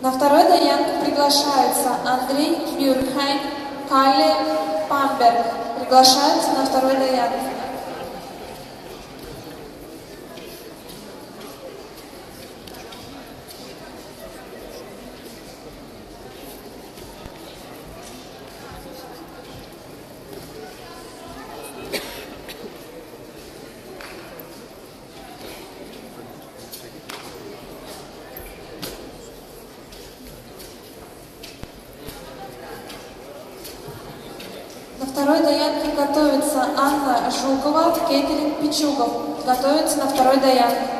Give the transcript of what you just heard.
На второй даянку приглашаются Андрей Мюрхайн, Калли Памберг. Приглашаются на второй даянку. На второй даянке готовится Анна Жукова, Кейтерин Пичугов. Готовится на второй даянке.